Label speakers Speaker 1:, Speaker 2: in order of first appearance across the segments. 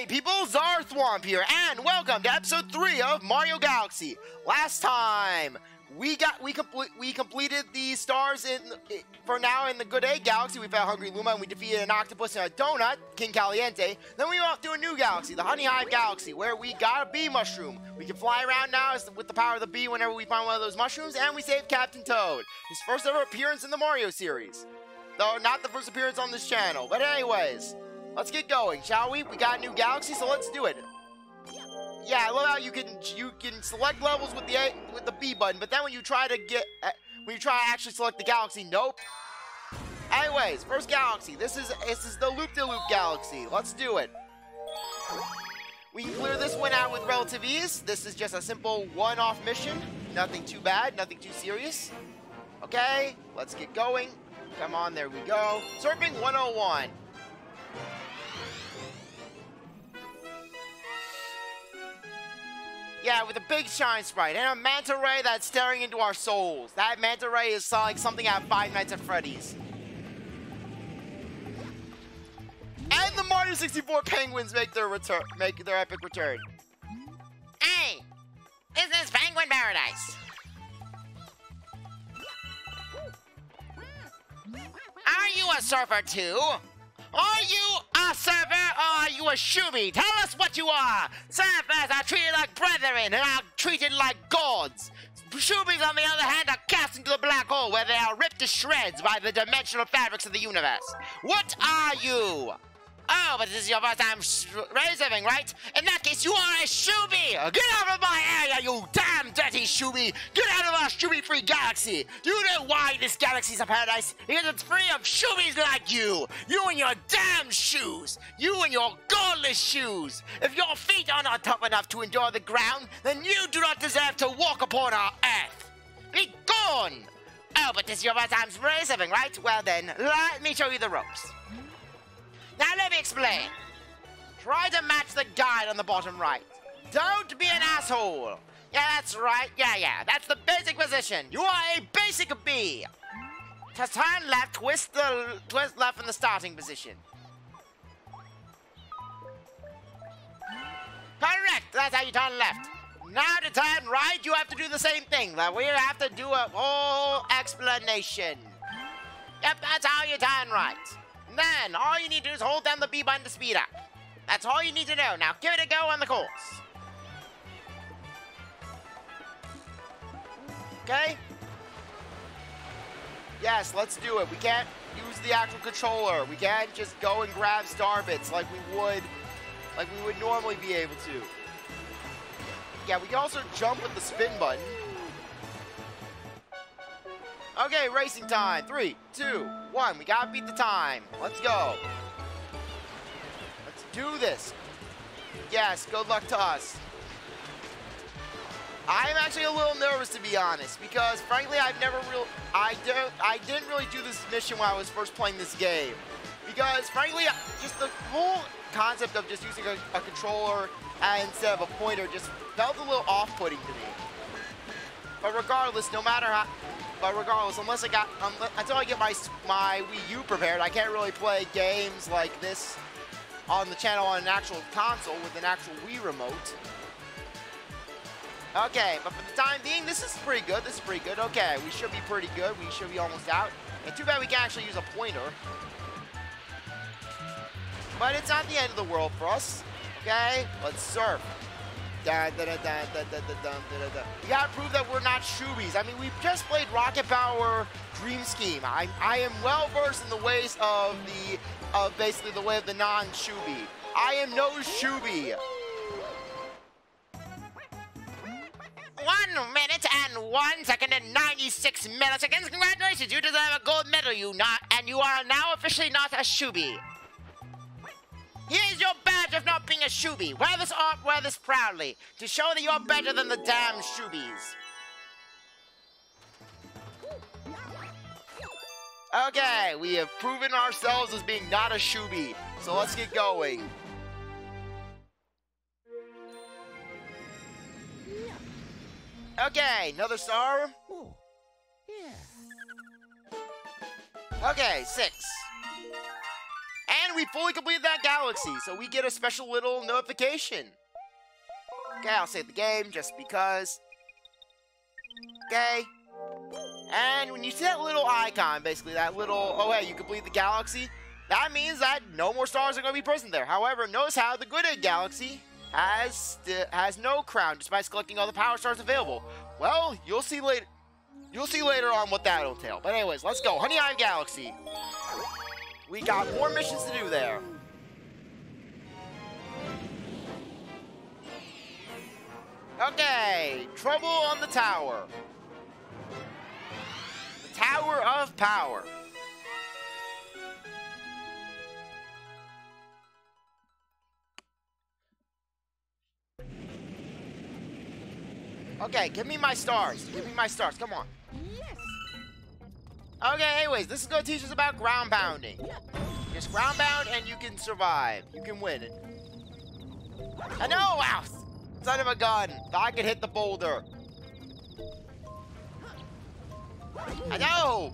Speaker 1: Hey people, CzarThwomp here, and welcome to episode 3 of Mario Galaxy. Last time, we got we complete we completed the stars in for now in the Good Egg Galaxy. We found Hungry Luma and we defeated an octopus and a donut, King Caliente. Then we went off to a new galaxy, the Honey Hive Galaxy, where we got a bee mushroom. We can fly around now with the power of the bee whenever we find one of those mushrooms, and we saved Captain Toad, his first ever appearance in the Mario series. Though not the first appearance on this channel. But anyways, let's get going, shall we? We got a new galaxy, so let's do it. Yeah, I love how you can you can select levels with the A, with the B button, but then when you try to get uh, when you try to actually select the galaxy, nope. Anyways, first galaxy. This is this is the Loop de Loop galaxy. Let's do it. We can clear this one out with relative ease. This is just a simple one-off mission. Nothing too bad, nothing too serious. Okay, let's get going. Come on, there we go. Surfing 101. Yeah, with a big shine sprite and a manta ray that's staring into our souls. That manta ray is uh, like something out of Five Nights at Freddy's. And the Mario 64 penguins make their return, make their epic return.
Speaker 2: Hey, Is this is Penguin Paradise. Are you a surfer too? Are you a server or are you a shooby? Tell us what you are! Surfers are treated like brethren and are treated like gods. Shoobies, on the other hand, are cast into the black hole where they are ripped to shreds by the dimensional fabrics of the universe. What are you? Oh, but this is your first time raising, right? In that case, you are a shooby! Get out of my area, you damn dirty shooby! Get out of our shooby-free galaxy! Do you know why this galaxy's a paradise? Because it's free of shoobies like you! You and your damn shoes! You and your godless shoes! If your feet are not tough enough to endure the ground, then you do not deserve to walk upon our earth! Be gone! Oh, but this is your first time raising, right? Well then, let me show you the ropes. Now let me explain. Try to match the guide on the bottom right. Don't be an asshole. Yeah, that's right. Yeah, yeah. That's the basic position. You are a basic bee. To turn left, twist the twist left in the starting position. Correct. That's how you turn left. Now to turn right, you have to do the same thing. We have to do a whole explanation. Yep, that's how you turn right. Then, all you need to do is hold down the B button to speed up. That's all you need to know. Now, give it a go on the course. Okay? Yes, let's do it. We can't use the actual controller. We can't just go and grab star bits like we would like we would normally be able to. Yeah, we can also jump with the spin button. Okay, racing time. Three, two, one. We gotta beat the time. Let's go. Let's do this. Yes, good luck to us. I'm actually a little nervous to be honest, because frankly, I've never real I don't I didn't really do this mission when I was first playing this game, because frankly, just the whole concept of just using a, a controller instead of a pointer just felt a little off-putting to me. But regardless, no matter how but regardless, unless I got um, until I get my my Wii U prepared, I can't really play games like this on the channel on an actual console with an actual Wii remote. Okay, but for the time being, this is pretty good. This is pretty good. Okay, we should be pretty good. We should be almost out. And too bad we can't actually use a pointer. But it's not the end of the world for us. Okay, let's surf. We gotta prove that we're not shoobies. I mean, we've just played Rocket Power Dream Scheme. I, I am well versed in the ways of the, of basically the way of the non-shoobie. I am no shoobie. One minute and one second and 96 milliseconds. Congratulations, you deserve a gold medal, you not, and you are now officially not a shoobie. Here's your badge of not being a shoobie. Wear this art, wear this proudly, to show that you're better than the damn shoobies.
Speaker 1: Okay, we have proven ourselves as being not a shoobie, so let's get going. Okay, another star.
Speaker 3: Oh, yeah.
Speaker 1: Okay, six. And we fully completed that galaxy, so we get a special little notification. Okay, I'll save the game just because. Okay. And when you see that little icon, basically that little, oh hey, you complete the galaxy, that means that no more stars are going to be present there. However, notice how the Good Egg Galaxy has has no crown despite collecting all the power stars available. Well, you'll see later. You'll see later on what that'll entail. But anyways, let's go. Honey Island Galaxy. We got more missions to do there. Okay, trouble on the tower. The Tower of Power. Okay, give me my stars. Give me my stars. Come on. Okay, anyways, this is going to teach us about ground pounding. Just ground pound and you can survive. You can win. I know! Wow! Son of a gun! Thought I could hit the boulder. I know!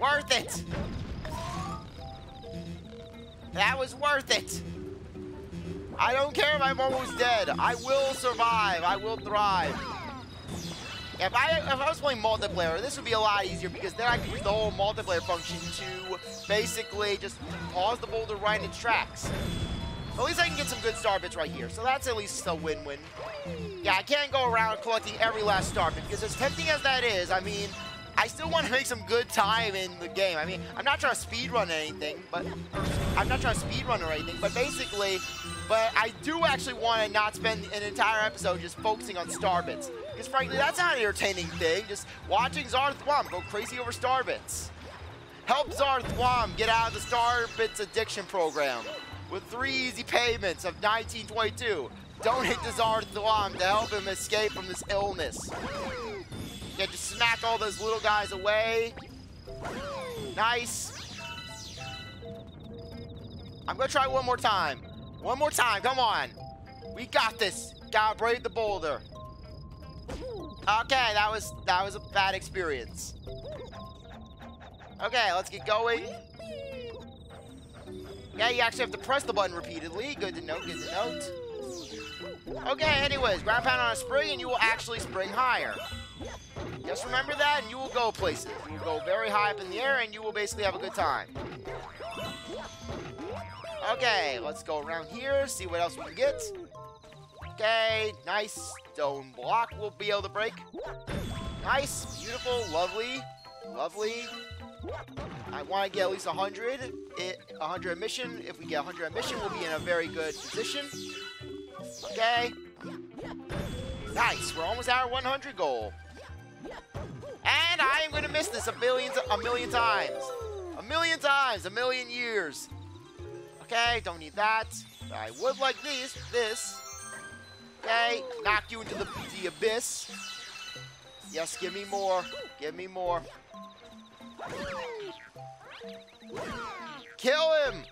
Speaker 1: Worth it! That was worth it! I don't care if I'm almost dead. I will survive. I will thrive. If I if I was playing multiplayer, this would be a lot easier because then I could use the whole multiplayer function to basically just pause the boulder right in its tracks. At least I can get some good star bits right here, so that's at least a win-win. Yeah, I can't go around collecting every last star bit because as tempting as that is, I mean, I still want to make some good time in the game. I mean, I'm not trying to speed run anything, but I'm not trying to speed run or anything, but basically, but I do actually want to not spend an entire episode just focusing on star bits. Because frankly, that's not an entertaining thing. Just watching CzarThwomp go crazy over Starbits. Help CzarThwomp get out of the Starbits addiction program with three easy payments of 1922. Donate to CzarThwomp to help him escape from this illness. Yeah, just smack all those little guys away. Nice. I'm gonna try one more time. One more time, come on. We got this. Gotta brave the boulder. Okay, that was that was a bad experience. Okay, let's get going. Yeah, you actually have to press the button repeatedly. Good to note, good to note. Okay, anyways, ground pound on a spring and you will actually spring higher. Just remember that and you will go places. You will go very high up in the air and you will basically have a good time. Okay, let's go around here, see what else we can get. Okay, nice stone block we'll be able to break. Nice, beautiful, lovely, lovely. I want to get at least 100, it, eh, 100 mission. If we get 100 mission, we'll be in a very good position. Okay. Nice, we're almost at our 100 goal. And I am going to miss this a million, a million times. A million times, a million years. Okay, don't need that. I would like this, this. Okay, knock you into the, the abyss. Yes, give me more. Give me more. Kill him!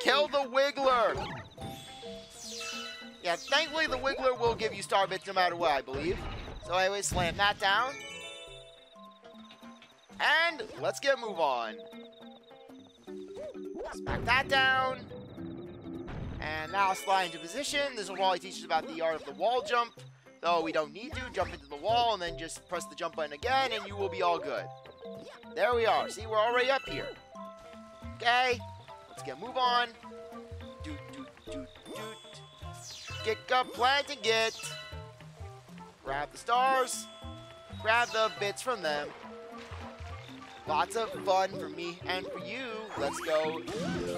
Speaker 1: Kill the Wiggler! Yeah, thankfully the Wiggler will give you star bits no matter what, I believe. So anyway, slam that down. And let's get move on. Smack that down. And now slide into position. This is while he teaches about the art of the wall jump. Though we don't need to, jump into the wall and then just press the jump button again and you will be all good. There we are. See, we're already up here. Okay, let's get move on. Doot, doot, doot, doot. Kick up, plant, and get. Grab the stars. Grab the bits from them. Lots of fun for me and for you. Let's go.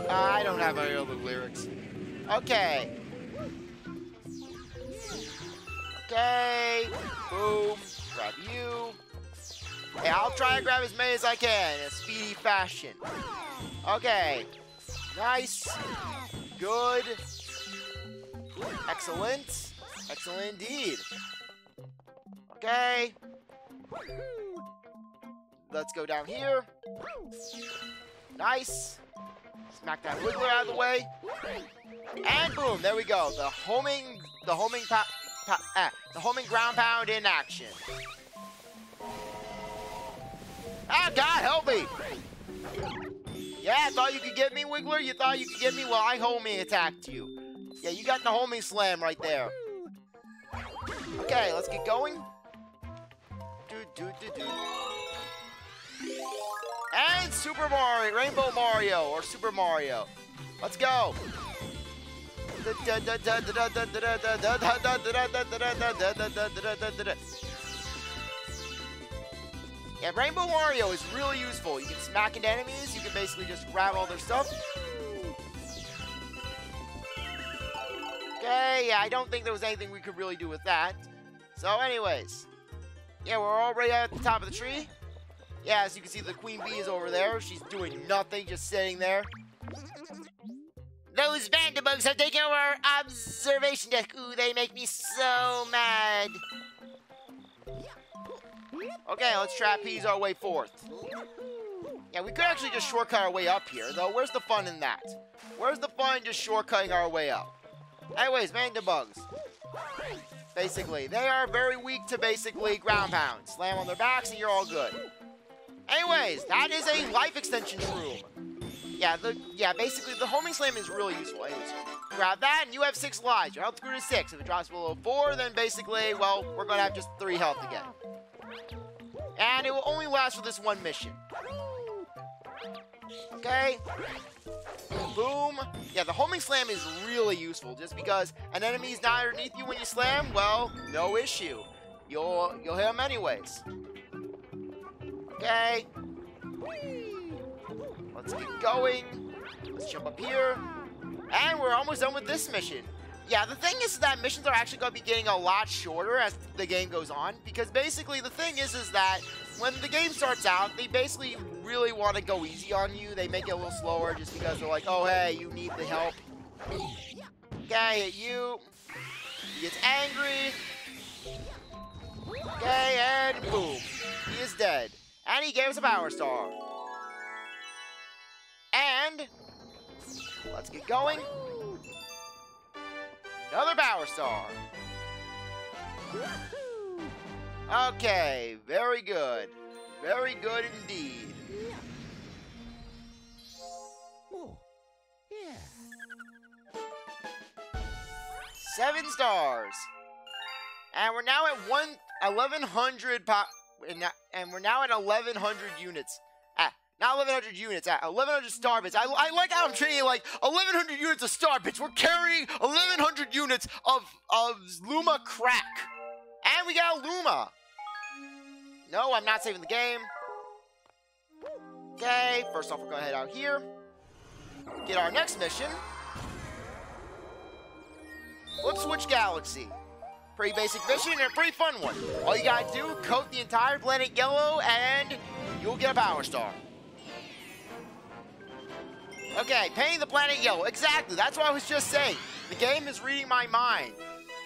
Speaker 1: I don't have any other lyrics. Okay. Okay. Boom. Grab you. Hey, I'll try and grab as many as I can in a speedy fashion. Okay. Nice. Good. Excellent. Excellent indeed. Okay. Let's go down here. Nice. Smack that Wiggler out of the way. And boom, there we go. The homing, the homing, pa, pa ah, the homing ground pound in action. Ah, God help me! Yeah, I thought you could get me, Wiggler? You thought you could get me? Well, I homie attacked you. Yeah, you got the homie slam right there. Okay, let's get going. Do, do, do, do. And Super Mario, Rainbow Mario, or Super Mario. Let's go. Yeah, Rainbow Mario is really useful. You can smack into enemies, you can basically just grab all their stuff. Okay, yeah, I don't think there was anything we could really do with that. So anyways, yeah, we're already at the top of the tree. Yeah, as you can see, the queen bee is over there. She's doing nothing, just sitting there.
Speaker 2: Those Vanderbugs have taken over our observation deck. Ooh, they make me so mad.
Speaker 1: Okay, let's trapeze our way forth. Yeah, we could actually just shortcut our way up here, though. Where's the fun in that? Where's the fun just shortcutting our way up? Anyways, Vanderbugs. Basically, they are very weak to basically ground pound. Slam on their backs and you're all good. Anyways, that is a life extension room. Yeah, the yeah, basically the homing slam is really useful. Anyways, grab that and you have six lives. Your health grew to six. If it drops below four, then basically, well, we're gonna have just three health again. And it will only last for this one mission. Okay? Boom. Yeah, the homing slam is really useful just because an enemy is not underneath you when you slam, well, no issue. You'll you'll hit him anyways. Okay. Let's get going. Let's jump up here. And we're almost done with this mission. Yeah, the thing is that missions are actually going to be getting a lot shorter as the game goes on because basically the thing is is that when the game starts out, they basically really want to go easy on you. They make it a little slower just because they're like, oh hey, you need the help. Okay, you. He gets angry. Okay, and boom. He is dead. And he gave us a power star. And let's get going. Another power star. Okay, very good. Very good indeed. Seven stars. And we're now at one 1100 po- and we're now at 1100 units. Ah, not 1100 units, at 1100 star bits. I, I like how I'm treating like 1100 units of star bits. We're carrying 1100 units of, of Luma crack. And we got Luma. No, I'm not saving the game. Okay, first off, we're going to head out here. Get our next mission. Flipswitch Galaxy. Pretty basic mission and a pretty fun one. All you gotta do, coat the entire planet yellow and you'll get a power star. Okay, painting the planet yellow. Exactly, that's what I was just saying. The game is reading my mind.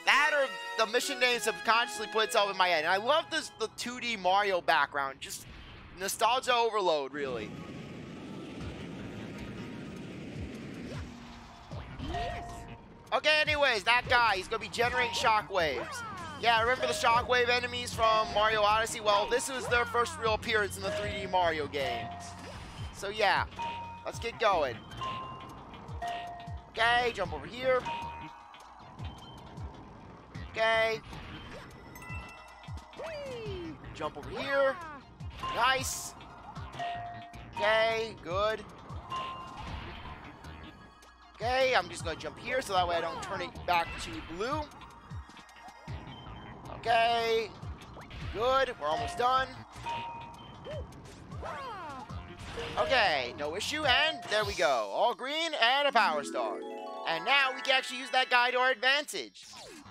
Speaker 1: That or the mission name subconsciously put itself in my head. And I love this the 2D Mario background. Just nostalgia overload, really. Okay, anyways, that guy, he's gonna be generating shockwaves. Yeah, remember the shockwave enemies from Mario Odyssey? Well, this was their first real appearance in the 3D Mario games. So yeah, let's get going. Okay, jump over here. Okay. Jump over here. Nice. Okay, good. Okay, I'm just gonna jump here so that way I don't turn it back to blue. Okay, good, we're almost done. Okay, no issue, and there we go. All green and a power star. And now we can actually use that guy to our advantage.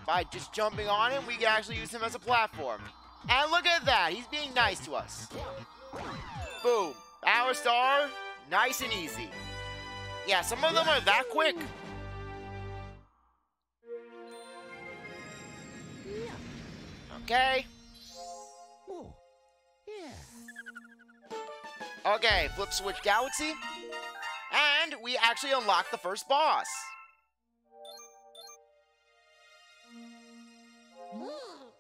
Speaker 1: By just jumping on him, we can actually use him as a platform. And look at that, he's being nice to us. Boom, power star, nice and easy. Yeah, some of them are that quick. Okay. Okay, flip switch galaxy. And we actually unlock the first boss.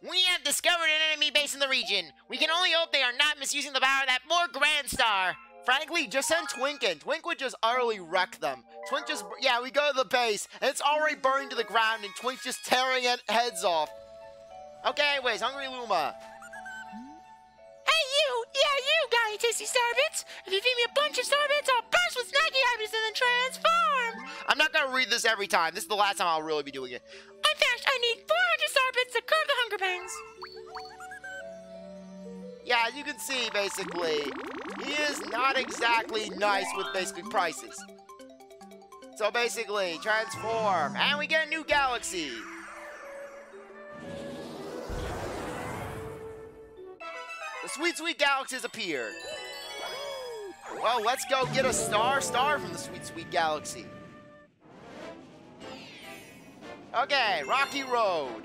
Speaker 2: We have discovered an enemy base in the region. We can only hope they are not misusing the power of that more Grand Star.
Speaker 1: Frankly, just send Twink in. Twink would just utterly wreck them. Twink just, yeah, we go to the base, and it's already burning to the ground, and Twink's just tearing it, heads off. Okay, anyways, Hungry Luma.
Speaker 2: Hey, you! Yeah, you, Guy Tasty Starbits! If you feed me a bunch of Starbits, I'll burst with snacky happiness and then transform!
Speaker 1: I'm not gonna read this every time. This is the last time I'll really be doing it.
Speaker 2: In fact, I need 400 Starbits to curb the hunger pangs.
Speaker 1: Yeah, as you can see, basically, he is not exactly nice with basic prices. So basically, transform, and we get a new galaxy. The sweet, sweet galaxies appeared. Well, let's go get a star star from the sweet, sweet galaxy. Okay, Rocky Road.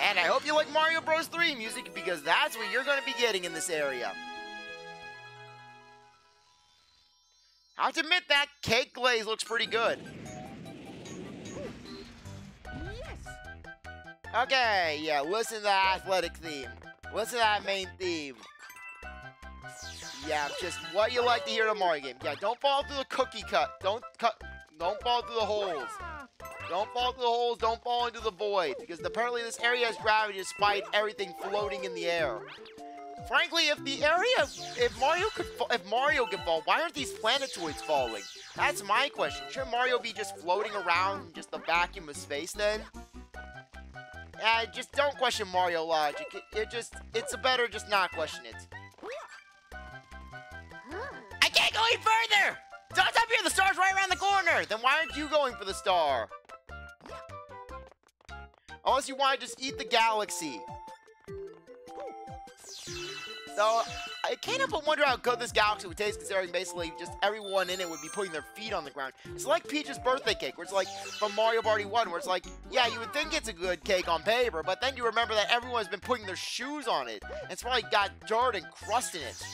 Speaker 1: And I hope you like Mario Bros. 3 music because that's what you're going to be getting in this area. I have to admit that cake glaze looks pretty good. Okay, yeah, listen to the athletic theme. Listen to that main theme. Yeah, just what you like to hear in a Mario game. Yeah, don't fall through the cookie cut. Don't cut. Don't fall through the holes. Don't fall through the holes. Don't fall into the void. Because apparently this area has gravity despite everything floating in the air. Frankly, if the area, if Mario could, if Mario could fall, why aren't these planetoids falling? That's my question. Shouldn't Mario be just floating around in just the vacuum of space then? Yeah, just don't question Mario logic. It, it just, it's better just not question it.
Speaker 2: I can't go any further!
Speaker 1: Don't stop up here! The star's right around the corner! Then why aren't you going for the star? Unless you want to just eat the galaxy. So, I can't help but wonder how good this galaxy would taste considering basically just everyone in it would be putting their feet on the ground. It's like Peach's birthday cake, where it's like from Mario Party 1, where it's like, yeah, you would think it's a good cake on paper, but then you remember that everyone's been putting their shoes on it. And it's probably got dirt and crust in it.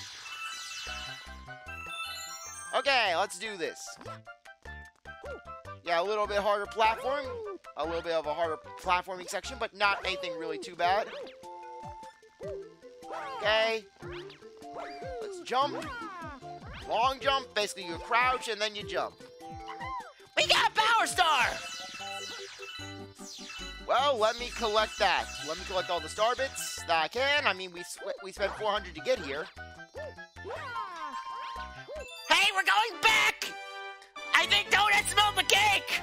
Speaker 1: Okay, let's do this. Yeah, a little bit harder platform. A little bit of a harder platforming section, but not anything really too bad. Okay. Jump. Long jump. Basically, you crouch and then you jump.
Speaker 2: We got a Power Star!
Speaker 1: Well, let me collect that. Let me collect all the star bits that I can. I mean, we we spent 400 to get here.
Speaker 2: Hey, we're going back! I think donuts smell the cake!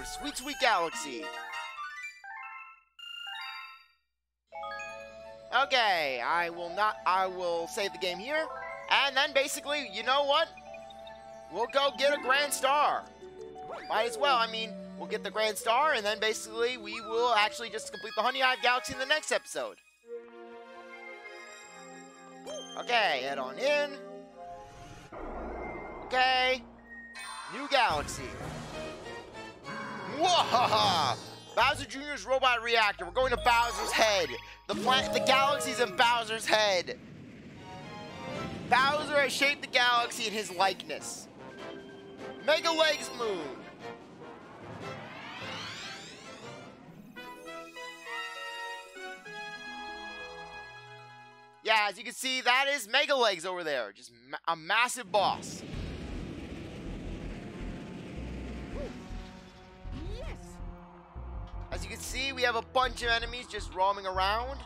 Speaker 1: Okay, sweet, sweet galaxy. Okay, I will not, I will save the game here. And then basically, you know what? We'll go get a grand star. Might as well, I mean, we'll get the grand star, and then basically we will actually just complete the Honey Hive Galaxy in the next episode. Okay, head on in. Okay. New galaxy. Bowser Jr.'s robot reactor. We're going to Bowser's head. The planet, the galaxy's in Bowser's head. Bowser has shaped the galaxy in his likeness. Megaleg's Moon. Yeah, as you can see, that is Megalegs over there. Just ma a massive boss. See, we have a bunch of enemies just roaming around.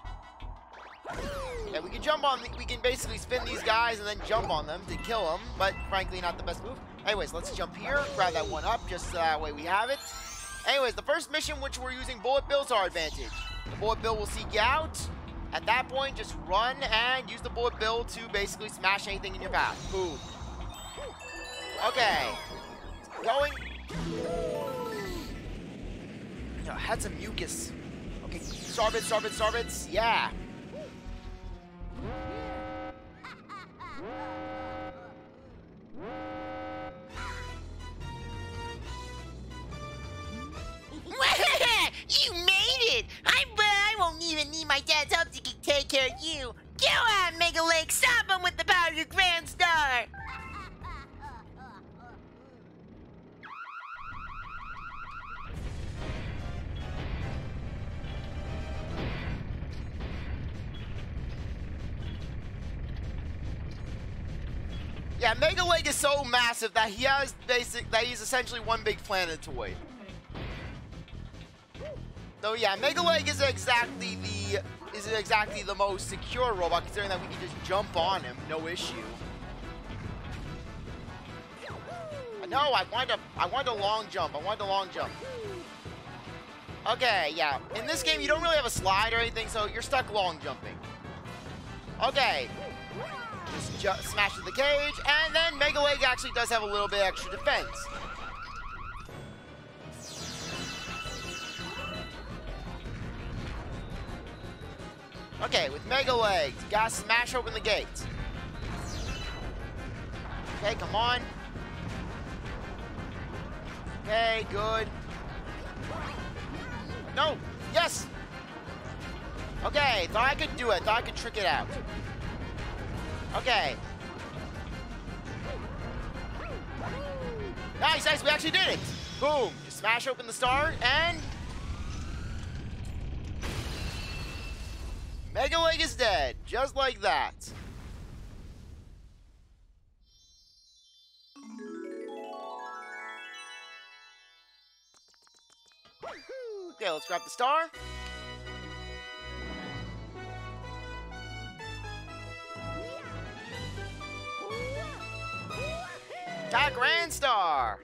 Speaker 1: Yeah, we can jump on, we can basically spin these guys and then jump on them to kill them, but frankly, not the best move. Anyways, let's jump here, grab that one up, just so that way we have it. Anyways, the first mission, which we're using bullet bills, our advantage. The bullet bill will seek you out. At that point, just run and use the bullet bill to basically smash anything in your path. Boom. Okay. Going. You had some mucus. Okay, starbits, starbits, starbits. Yeah.
Speaker 2: you made it! I, I won't even need my dad's help to take care of you. Go on, Megaleg, stop him with the power of your Grand
Speaker 1: so massive that he has basic that he's essentially one big planetoid. So yeah, Megaleg is exactly the is exactly the most secure robot considering that we can just jump on him, no issue. No, I wanted a I wanted a long jump. I wanted a long jump. Okay, yeah. In this game, you don't really have a slide or anything, so you're stuck long jumping. Okay. Just ju smash the cage, and then Megaleg actually does have a little bit extra defense. Okay, with Megalegs, gotta smash open the gates. Okay, come on. Okay, good. No! Yes! Okay, thought I could do it. Thought I could trick it out. Okay. Nice, nice, we actually did it! Boom! Just smash open the star, and... Megaleg is dead, just like that. Okay, let's grab the star. Got Grand Star!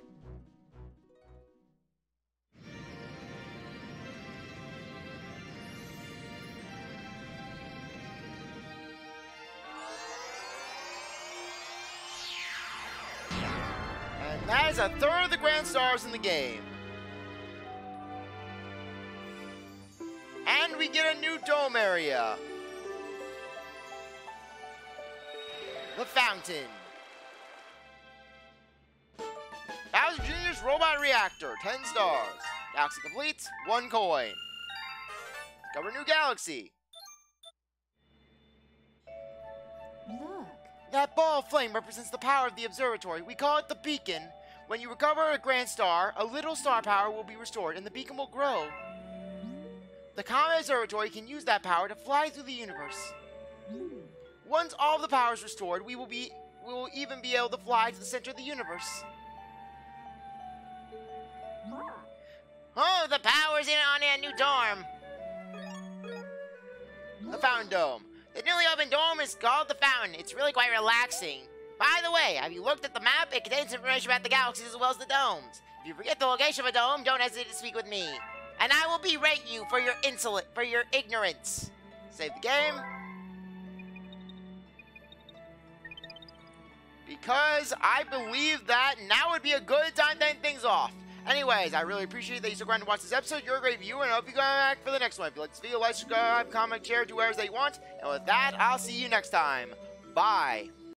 Speaker 1: And that is a third of the Grand Stars in the game. And we get a new dome area. The Fountain. Robot Reactor, 10 stars. Galaxy complete, 1 coin. Discover new galaxy.
Speaker 3: Look.
Speaker 1: That ball of flame represents the power of the observatory. We call it the beacon. When you recover a grand star, a little star power will be restored and the beacon will grow. The Comet Observatory can use that power to fly through the universe. Once all of the power is restored, we will be we will even be able to fly to the center of the universe.
Speaker 2: Oh, the power's in on a new dorm.
Speaker 1: The Fountain Dome.
Speaker 2: The newly opened dome is called the Fountain. It's really quite relaxing. By the way, have you looked at the map? It contains information about the galaxies as well as the domes. If you forget the location of a dome, don't hesitate to speak with me. And I will berate you for your insolent, for your ignorance.
Speaker 1: Save the game. Because I believe that now would be a good time to end things off. Anyways, I really appreciate that you stuck around to watch this episode. You're a great viewer, and I hope you come back for the next one. If you like this video, like, subscribe, comment, share, do whatever you want. And with that, I'll see you next time. Bye.